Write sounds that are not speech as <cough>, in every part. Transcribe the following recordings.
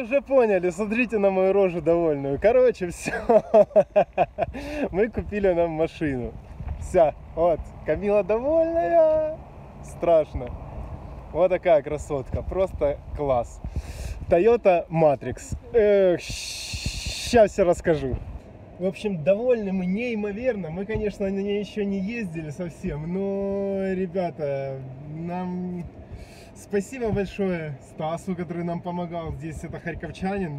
уже поняли, смотрите на мою рожу довольную. Короче, <laughs> все. Мы купили нам машину. Вся, вот, Камила довольная. Страшно. Вот такая красотка, просто класс. Toyota Matrix. Сейчас все расскажу. В общем, довольны мы неимоверно. Мы, конечно, на ней еще не ездили совсем, но, ребята, нам спасибо большое Стасу, который нам помогал. Здесь это харьковчанин,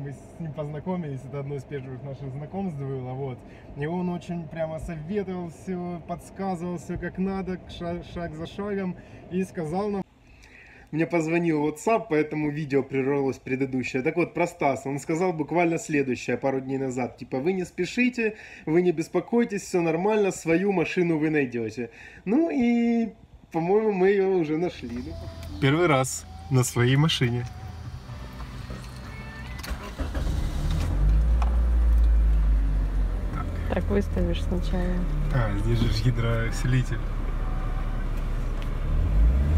мы с ним познакомились. Это одно из первых наших знакомств было. Вот. И он очень прямо советовал все, подсказывал все как надо, шаг за шагом. И сказал нам, мне позвонил WhatsApp, поэтому видео прервалось предыдущее. Так вот, про Стаса. Он сказал буквально следующее пару дней назад. Типа, вы не спешите, вы не беспокойтесь, все нормально, свою машину вы найдете. Ну и, по-моему, мы ее уже нашли. Первый раз на своей машине. Так выставишь сначала. А, здесь же гидроусилитель.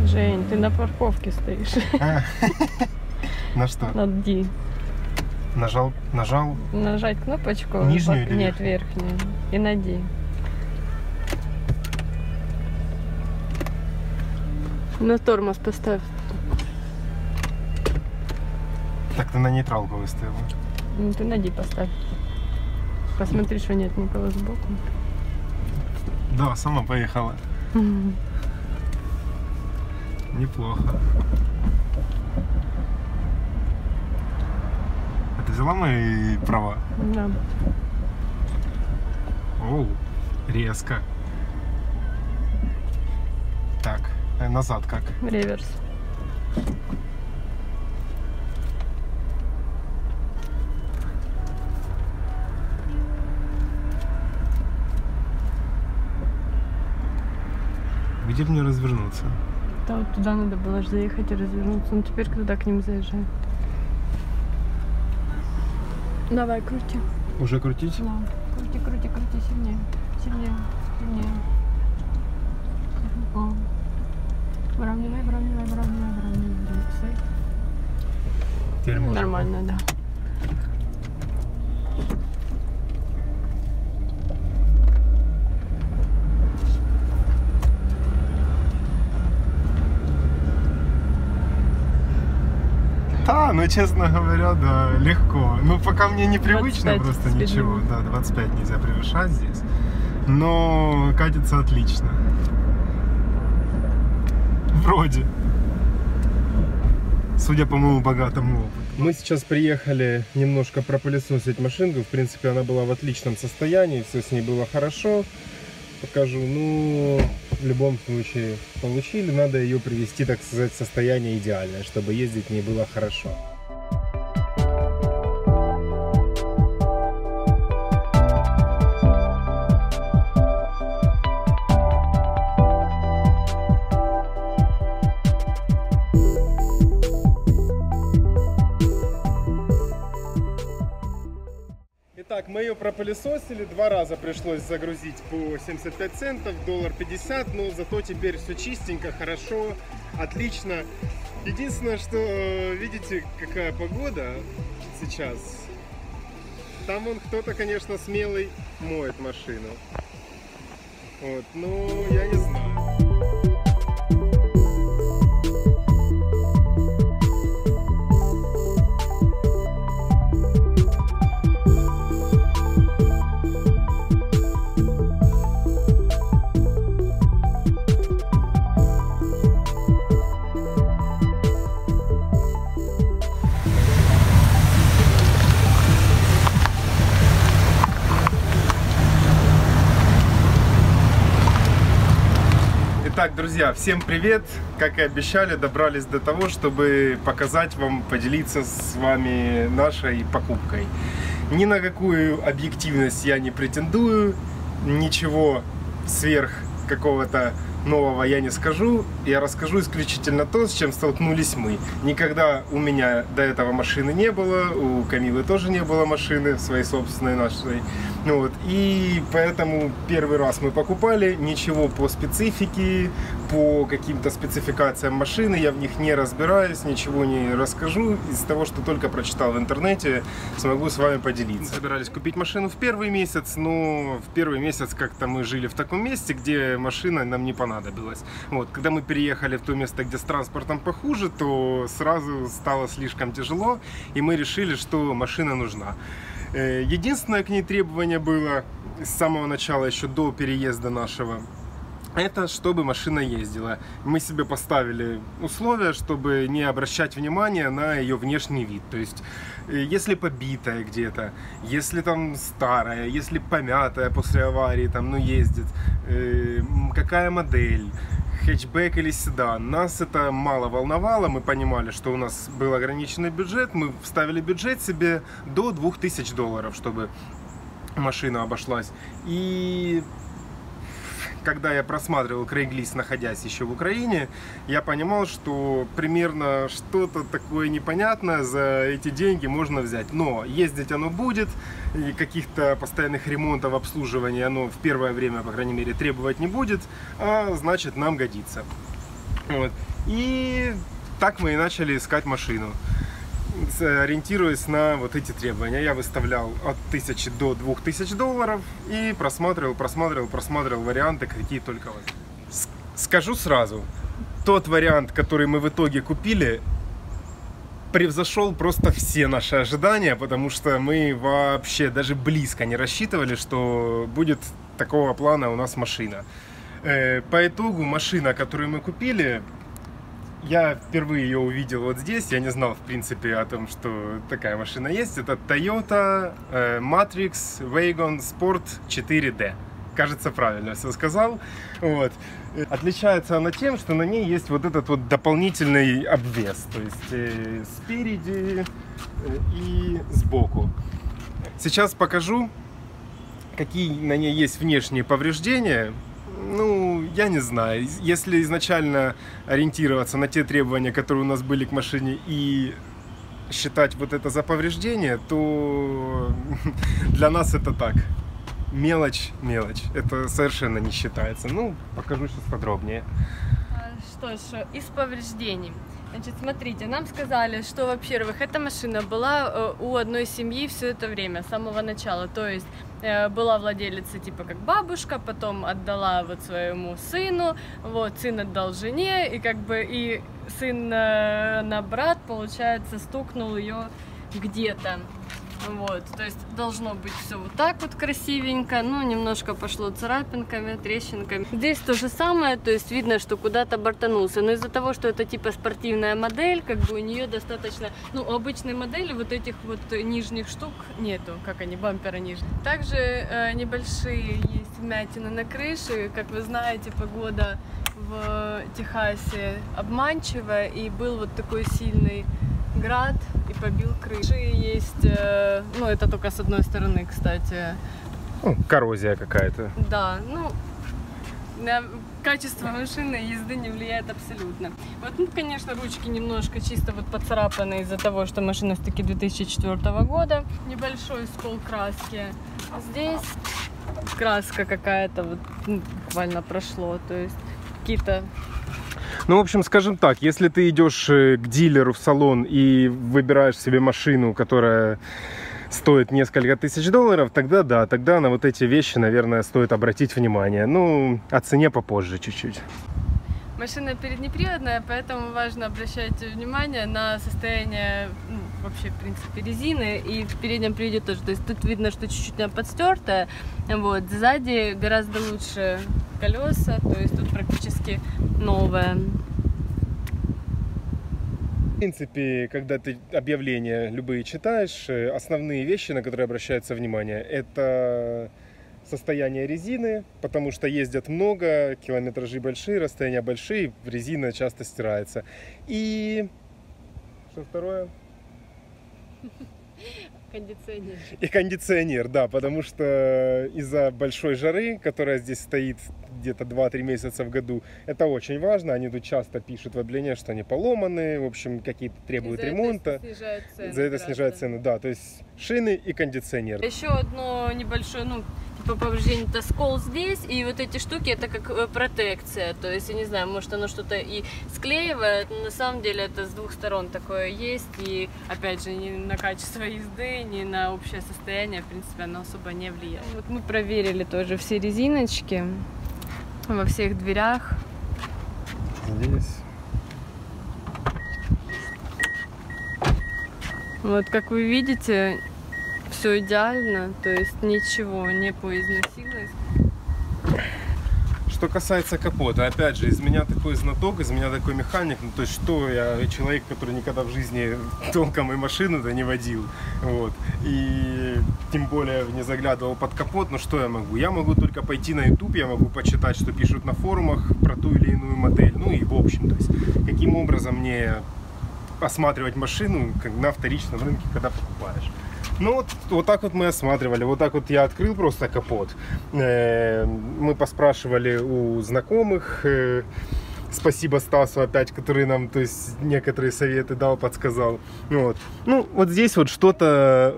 Жень, ты на парковке стоишь. А. <laughs> На что? На D. Нажал, нажал. Нажать кнопочку. Нижнюю или Нет, верхнюю. И на D. На тормоз поставь. Так ты на нейтралку выставила. Ну, Ты на D поставь. Посмотри, что нет никого сбоку. Да, сама поехала. Неплохо. А ты взяла мои права? Да. Оу, резко. Назад как? Реверс. Где мне развернуться? Да, вот туда надо было же заехать и развернуться. Ну теперь туда к ним заезжай. Давай, крути. Уже крутить? Да. Крути, крути, крути сильнее. Сильнее, сильнее. О. Выравнивай, выравнивай, выравнивай, выравнивай. Теперь можно. Нормально, да. Да, ну честно говоря, да, легко. Ну пока мне непривычно 25 просто ничего. Да, 25 нельзя превышать здесь. Но катится отлично. Вроде. Судя по моему богатому опыту. Мы сейчас приехали немножко пропылесосить машинку. В принципе, она была в отличном состоянии, все с ней было хорошо. Покажу. Ну, в любом случае, получили. Надо ее привести, так сказать, в состояние идеальное, чтобы ездить не было хорошо. Пропылесосили, два раза пришлось загрузить по 75 центов, доллар 50, но зато теперь все чистенько, хорошо, отлично. Единственное, что э, видите, какая погода сейчас. Там вон кто-то, конечно, смелый моет машину. Вот, ну, я не знаю. Друзья, всем привет! Как и обещали, добрались до того, чтобы показать вам, поделиться с вами нашей покупкой. Ни на какую объективность я не претендую, ничего сверх какого-то нового я не скажу. Я расскажу исключительно то, с чем столкнулись мы. Никогда у меня до этого машины не было, у Камилы тоже не было машины своей собственной нашей. Ну вот, и поэтому первый раз мы покупали, ничего по специфике, по каким-то спецификациям машины, я в них не разбираюсь, ничего не расскажу. Из того, что только прочитал в интернете, смогу с вами поделиться. Собирались купить машину в первый месяц, но в первый месяц как-то мы жили в таком месте, где машина нам не понадобилась. Вот, когда мы в то место, где с транспортом похуже, то сразу стало слишком тяжело, и мы решили, что машина нужна. Э, единственное к ней требование было с самого начала, еще до переезда нашего, это чтобы машина ездила. Мы себе поставили условия, чтобы не обращать внимания на ее внешний вид. То есть, э, если побитая где-то, если там старая, если помятая после аварии, там, ну, ездит, э, какая модель, хэтчбэк или седан. Нас это мало волновало, мы понимали, что у нас был ограниченный бюджет, мы вставили бюджет себе до 2000 долларов, чтобы машина обошлась. И когда я просматривал Craigslist, находясь еще в Украине, я понимал, что примерно что-то такое непонятное за эти деньги можно взять. Но ездить оно будет, и каких-то постоянных ремонтов, обслуживания оно в первое время, по крайней мере, требовать не будет, а значит нам годится. Вот. И так мы и начали искать машину ориентируясь на вот эти требования. Я выставлял от 1000 до 2000 долларов и просматривал, просматривал, просматривал варианты, какие только вот. Скажу сразу, тот вариант, который мы в итоге купили, превзошел просто все наши ожидания, потому что мы вообще даже близко не рассчитывали, что будет такого плана у нас машина. Э, по итогу машина, которую мы купили, я впервые ее увидел вот здесь. Я не знал, в принципе, о том, что такая машина есть. Это Toyota э, Matrix Wagon Sport 4D. Кажется, правильно все сказал. Вот. Отличается она тем, что на ней есть вот этот вот дополнительный обвес. То есть э, спереди э, и сбоку. Сейчас покажу, какие на ней есть внешние повреждения ну, я не знаю. Если изначально ориентироваться на те требования, которые у нас были к машине, и считать вот это за повреждение, то <laughs> для нас это так. Мелочь, мелочь. Это совершенно не считается. Ну, покажу сейчас подробнее. Что ж, из повреждений. Значит, смотрите, нам сказали, что, во-первых, эта машина была э, у одной семьи все это время, с самого начала. То есть Э, была владелица типа как бабушка, потом отдала вот своему сыну, вот сын отдал жене, и как бы и сын на брат, получается, стукнул ее где-то. Вот, то есть должно быть все вот так вот красивенько, ну, немножко пошло царапинками, трещинками. Здесь то же самое, то есть видно, что куда-то бортанулся, но из-за того, что это типа спортивная модель, как бы у нее достаточно, ну, обычной модели вот этих вот нижних штук нету, как они, бампера нижних. Также э, небольшие есть вмятины на крыше, как вы знаете, погода в Техасе обманчивая, и был вот такой сильный град побил крышу. Есть, э, ну это только с одной стороны, кстати. Ну, коррозия какая-то. Да, ну на качество машины езды не влияет абсолютно. Вот, ну, конечно, ручки немножко чисто вот поцарапаны из-за того, что машина все-таки 2004 года. Небольшой скол краски. А здесь краска какая-то вот ну, буквально прошло, то есть какие-то ну, в общем, скажем так, если ты идешь э, к дилеру в салон и выбираешь себе машину, которая стоит несколько тысяч долларов, тогда да, тогда на вот эти вещи, наверное, стоит обратить внимание. Ну, о цене попозже чуть-чуть. Машина переднеприводная, поэтому важно обращать внимание на состояние ну, вообще, в принципе, резины и в переднем приводе тоже. То есть тут видно, что чуть-чуть она подстертая, вот, сзади гораздо лучше колеса, то есть тут практически новая. В принципе, когда ты объявления любые читаешь, э, основные вещи, на которые обращается внимание, это состояние резины, потому что ездят много, километражи большие, расстояния большие, резина часто стирается. И что второе? Кондиционер. И кондиционер, да, потому что из-за большой жары, которая здесь стоит где-то 2-3 месяца в году. Это очень важно. Они тут часто пишут в объявлениях, что они поломаны, в общем, какие-то требуют за ремонта. Это снижают цены За это гораздо. снижают цены, да. То есть шины и кондиционер. Еще одно небольшое, ну, типа повреждение, это скол здесь, и вот эти штуки, это как э, протекция, то есть, я не знаю, может оно что-то и склеивает, но на самом деле это с двух сторон такое есть, и, опять же, ни на качество езды, ни на общее состояние, в принципе, оно особо не влияет. Вот мы проверили тоже все резиночки во всех дверях, Здесь. вот как вы видите, все идеально, то есть ничего не поизносилось. Что касается капота, опять же, из меня такой знаток, из меня такой механик, ну то есть что, я человек, который никогда в жизни толком и машину-то не водил, вот, и тем более не заглядывал под капот, ну что я могу? Я могу только пойти на YouTube, я могу почитать, что пишут на форумах про ту или иную модель, ну и в общем, то есть каким образом мне осматривать машину на вторичном рынке, когда покупаешь. Ну вот, вот так вот мы осматривали, вот так вот я открыл просто капот. Э, Мы поспрашивали у знакомых, э, спасибо Стасу опять, который нам, то есть, некоторые советы дал, подсказал. Ну Вот. Ну, вот здесь вот что-то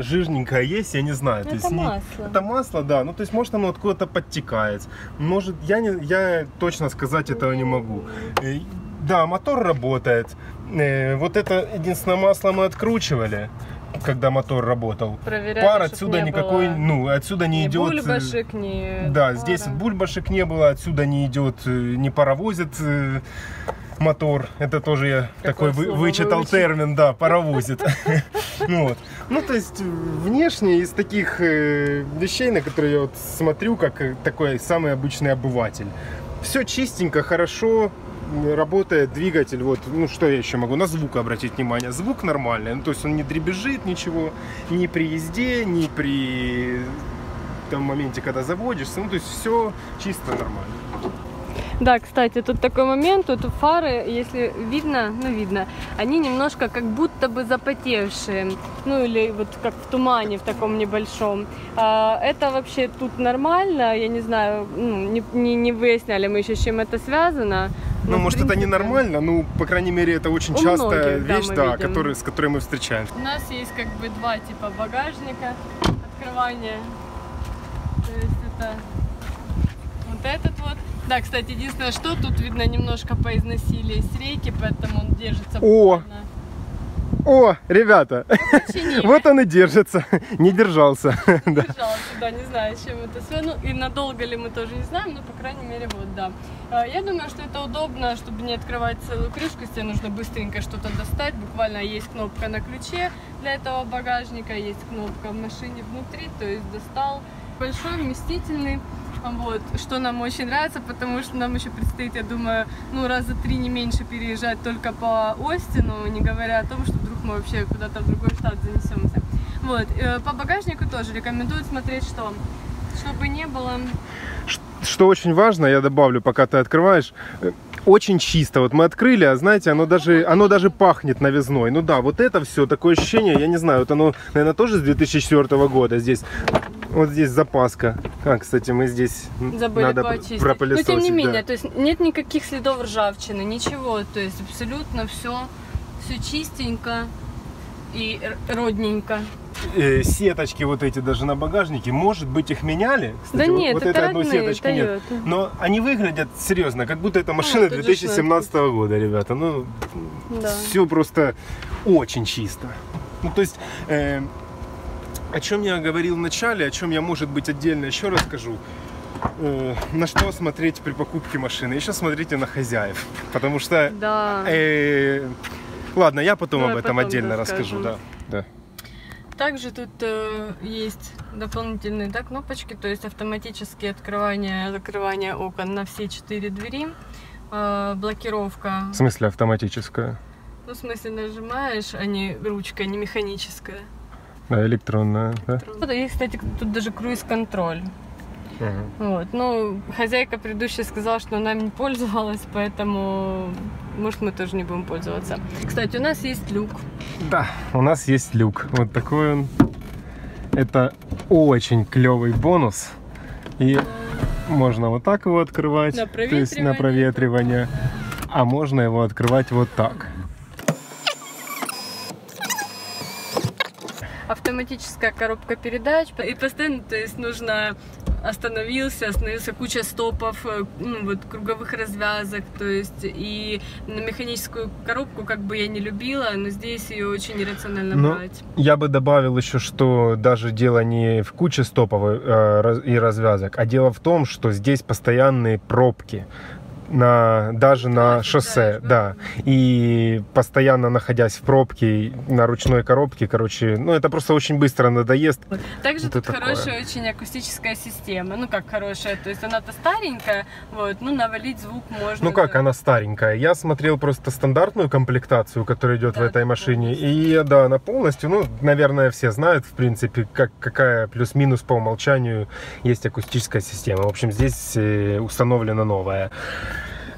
жирненькое есть, я не знаю. то Это есть, не- масло. это масло, да. Ну, то есть, может, оно откуда-то подтекает. Может, я, не, я точно сказать этого не могу. Э, Да, мотор работает. Вот это единственное масло мы откручивали, когда мотор работал. Проверяли, Пар отсюда не никакой, было ну, отсюда не ни идет. э, бульбашек, ни Да, пара. здесь бульбашек не было, отсюда не идет, э, не паровозит э, мотор. Это тоже я такой вы- слово вычитал выучил? термин, да, паровозит. <laughs> Ну вот. Ну, то есть, внешне из таких вещей, на которые я вот смотрю, как такой самый обычный обыватель. Все чистенько, хорошо, работает двигатель. Вот, ну что я еще могу? На звук обратить внимание. Звук нормальный, ну, то есть он не дребезжит ничего, ни при езде, ни при том моменте, когда заводишься. Ну, то есть все чисто нормально. Да, кстати, тут такой момент, тут фары, если видно, ну видно, они немножко как будто бы запотевшие, ну или вот как в тумане в таком небольшом. А, это вообще тут нормально, я не знаю, ну, не, не, не выясняли мы еще, с чем это связано. Ну, в может, это принципе, нормально, ну, по крайней мере, это очень У частая многих, да, вещь, да, видим. который, с которой мы встречаемся. У нас есть как бы два типа багажника открывания. То есть это вот этот вот. Да, кстати, единственное, что тут видно немножко поизносились рейки, поэтому он держится О! буквально. О, ребята, вот он и держится, не держался. <laughs> Да. Держался, да, не знаю, чем это связано. И надолго ли мы тоже не знаем, но, по крайней мере, вот, да. А, Я думаю, что это удобно, чтобы не открывать целую крышку, если тебе нужно быстренько что-то достать. Буквально есть кнопка на ключе для этого багажника, есть кнопка в машине внутри, то есть достал. Большой, вместительный. Вот, что нам очень нравится, потому что нам еще предстоит, я думаю, ну, раза три не меньше переезжать только по Остину, не говоря о том, что вдруг мы вообще куда-то в другой штат занесемся. Вот, э, по багажнику тоже рекомендую смотреть, что чтобы не было Что очень важно, я добавлю, пока ты открываешь, э, очень чисто. Вот мы открыли, а знаете, оно даже, оно даже пахнет новизной. Ну да, вот это все, такое ощущение, я не знаю, вот оно, наверное, тоже с 2004 года здесь. Вот здесь запаска. А, кстати, мы здесь забыли надо почистить. Но пропылесосить. тем не да. менее, то есть нет никаких следов ржавчины, ничего, то есть абсолютно все, все чистенько и родненько. Э, сеточки вот эти даже на багажнике, может быть, их меняли? Кстати, да вот- нет, вот это этой одной сеточки нет. Но они выглядят серьезно, как будто это машина тут же 2017 года, ребята. Ну, Да. все просто очень чисто. Ну, то есть, э, о чем я говорил в начале, о чем я, может быть, отдельно еще расскажу. Э, на что смотреть при покупке машины? Еще смотрите на хозяев. <laughs> Потому что... Да. э, ладно, я потом Давай об этом потом отдельно расскажем. расскажу. Да. Да. Также тут э, есть дополнительные да, кнопочки, то есть автоматические открывание, закрывание окон на все четыре двери, э, блокировка. В смысле автоматическая? Ну, в смысле, нажимаешь, а не ручка, не механическая. Да, электронная. Да? Есть, кстати, тут даже круиз-контроль. Ага. Вот. Ну, хозяйка предыдущая сказала, что она не пользовалась, поэтому, может, мы тоже не будем пользоваться. Кстати, у нас есть люк. Да, у нас есть люк. Вот такой он. Это очень клевый бонус. И Можно вот так его открывать, На то есть на проветривание, а можно его открывать вот так. Автоматическая коробка передач, и постоянно, то есть нужно остановился, остановился куча стопов, э, ну, вот круговых развязок, то есть и на механическую коробку как бы я не любила, но здесь ее очень иррационально Ну, брать. Я бы добавил еще, что даже дело не в куче стопов э, раз- и развязок, а дело в том, что здесь постоянные пробки. На, даже на шоссе, да. И постоянно находясь в пробке, на ручной коробке, короче, ну это просто очень быстро надоест. Также Это тут такое. хорошая очень акустическая система, ну как хорошая, то есть она-то старенькая, вот, ну навалить звук можно. Ну как, она старенькая. Я смотрел просто стандартную комплектацию, которая идет в Да, этой машине. полностью. И да, она полностью, ну, наверное, все знают, в принципе, как, какая плюс-минус по умолчанию есть акустическая система. В общем, здесь э, установлена новая.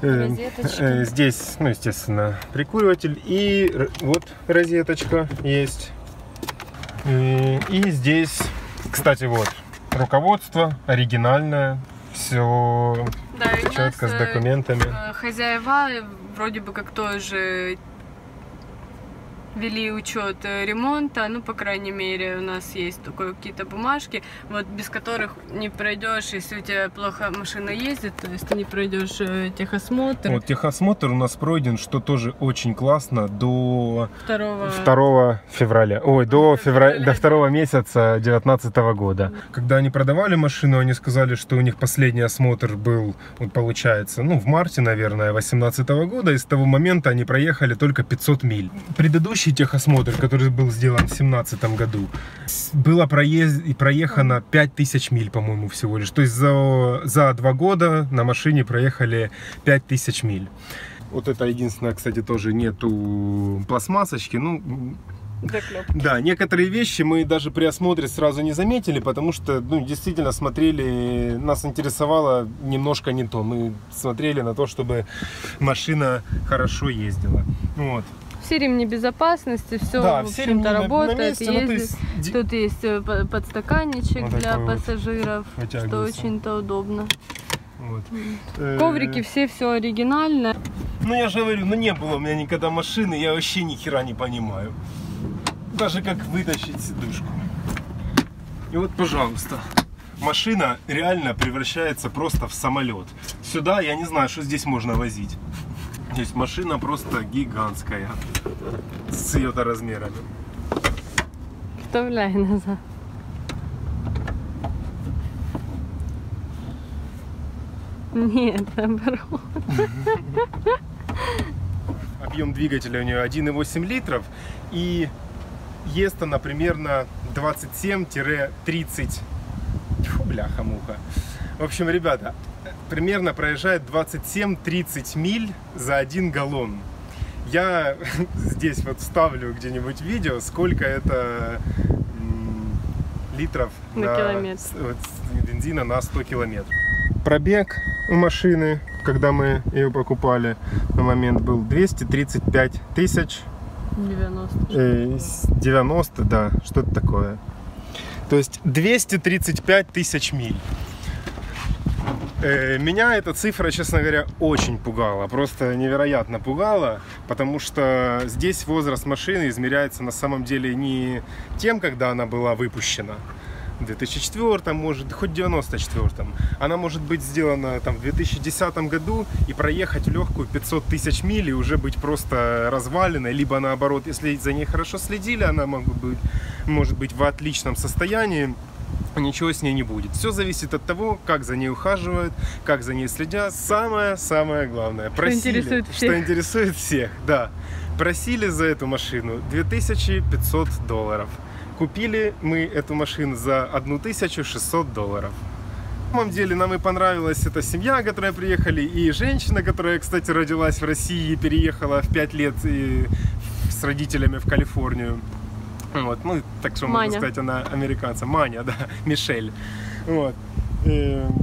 Э, Розеточки. э, Здесь, ну, естественно, прикуриватель. И вот розеточка есть. И, и здесь, кстати, вот, руководство оригинальное. Все Да, четко с э, документами. э, Хозяева э, вроде бы как тоже вели учет э, ремонта, ну, по крайней мере, у нас есть такое какие-то бумажки, вот без которых не пройдешь, если у тебя плохо машина ездит, то есть ты не пройдешь э, техосмотр Вот техосмотр у нас пройден, что тоже очень классно, до второго... 2 февраля. Ой, до, февраля. до 2 месяца 2019 года. Когда они продавали машину, они сказали, что у них последний осмотр был, вот получается, ну, в марте, наверное, 2018 года. И с того момента они проехали только 500 миль. Предыдущий техосмотр, который был сделан в 2017 году, было проез- и проехано 5000 миль, по-моему, всего лишь. То есть за, за два года на машине проехали 5000 миль. Вот это единственное, кстати, тоже нету пластмассочки. Ну, заклепки. да, некоторые вещи мы даже при осмотре сразу не заметили, потому что, ну, действительно смотрели, нас интересовало немножко не то. Мы смотрели на то, чтобы машина хорошо ездила. Вот. Все ремни безопасности, все, да, в общем-то, ремни на- работает, месте, ну, ездит. есть ди- Тут есть э, по- подстаканничек Вот для такой вот пассажиров, что очень-то удобно. вот. Э, Коврики все, все оригинально. Ну я же говорю, ну не было у меня никогда машины, я вообще ни хера не понимаю. Даже как вытащить сидушку. И вот, пожалуйста, машина реально превращается просто в самолет. Сюда я не знаю, что здесь можно возить. Здесь машина просто гигантская. С ее-то размерами. Вставляй назад. Нет, наоборот. Объем двигателя у нее 1,8 литров. И ест она примерно 27-30... Фу, бляха-муха. В общем, ребята, примерно проезжает 27-30 миль за один галлон. Я <laughs> здесь вот вставлю где-нибудь видео, сколько это литров На километр. вот, с бензина на 100 километров. Пробег у машины, когда мы ее покупали, на момент был 235 тысяч 90. Э, с 90, да, что-то такое. То есть 235 тысяч миль. Э, Меня эта цифра, честно говоря, очень пугала. Просто невероятно пугала, потому что здесь возраст машины измеряется на самом деле не тем, когда она была выпущена, в 2004, может, хоть 94 Она может быть сделана там в 2010 году и проехать легкую 500 тысяч миль и уже быть просто разваленной, либо наоборот, если за ней хорошо следили, она может быть, может быть в отличном состоянии, ничего с ней не будет. Все зависит от того, как за ней ухаживают, как за ней следят. Самое-самое главное. Просили, интересует что всех. интересует всех, да. Просили за эту машину 2500 долларов. Купили мы эту машину за 1600 долларов. На самом деле нам и понравилась эта семья, которая приехали, и женщина, которая, кстати, родилась в России и переехала в 5 лет и с родителями в Калифорнию. <laughs> Вот, ну, так что можно Маня. сказать, она американца. Маня, <laughs> да, Мишель. Вот. Эм,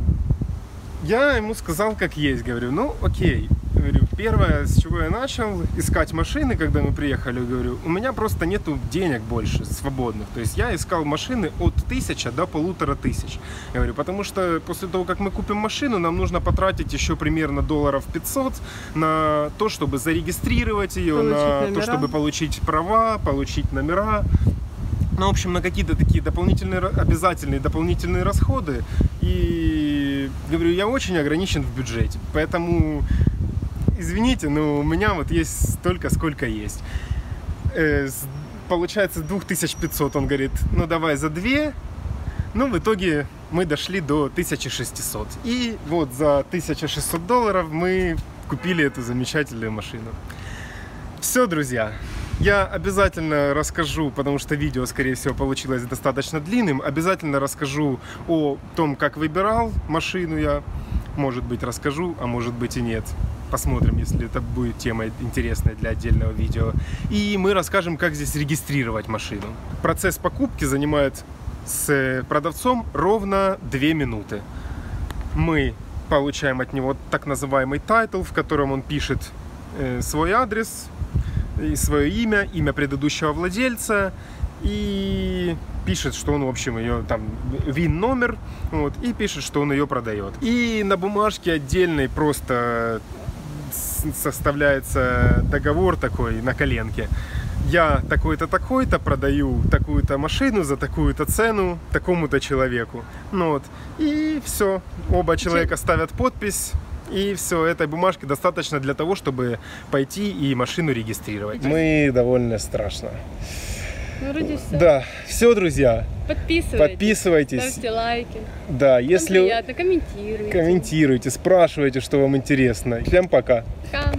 Я ему сказал, как есть, говорю, ну, окей, Говорю, первое, с чего я начал искать машины, когда мы приехали, говорю, у меня просто нету денег больше свободных. То есть я искал машины от тысячи до полутора тысяч. Я говорю, потому что после того, как мы купим машину, нам нужно потратить еще примерно долларов 500 на то, чтобы зарегистрировать ее, Получить на номера. то, чтобы получить права, получить номера. Ну, в общем, на какие-то такие дополнительные, обязательные дополнительные расходы. И, говорю, я очень ограничен в бюджете. Поэтому, извините, но у меня вот есть столько, сколько есть. Э, получается 2500, он говорит, ну давай за две. Ну, в итоге мы дошли до 1600. И вот за 1600 долларов мы купили эту замечательную машину. Все, друзья. Я обязательно расскажу, потому что видео, скорее всего, получилось достаточно длинным. Обязательно расскажу о том, как выбирал машину я. Может быть, расскажу, а может быть и нет. Посмотрим, если это будет тема интересная для отдельного видео. И мы расскажем, как здесь регистрировать машину. Процесс покупки занимает с продавцом ровно 2 минуты. Мы получаем от него так называемый title, в котором он пишет э, свой адрес, и свое имя, имя предыдущего владельца и пишет, что он, в общем, ее там VIN номер, вот, и пишет, что он ее продает. И на бумажке отдельной просто составляется договор такой на коленке. Я такой-то, такой-то продаю такую-то машину за такую-то цену такому-то человеку. Ну вот. И все. Оба человека ставят подпись. И все, этой бумажки достаточно для того, чтобы пойти и машину регистрировать. Мы довольно страшно. Ну, вроде все. Да, все, друзья, Подписывайтесь. подписывайтесь. Ставьте лайки. Да, Если... Приятно, комментируйте. комментируйте, спрашивайте, что вам интересно. Всем пока. Пока.